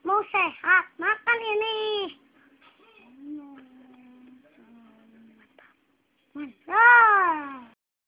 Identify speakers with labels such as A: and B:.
A: Mau sehat, makan ini. Mantap.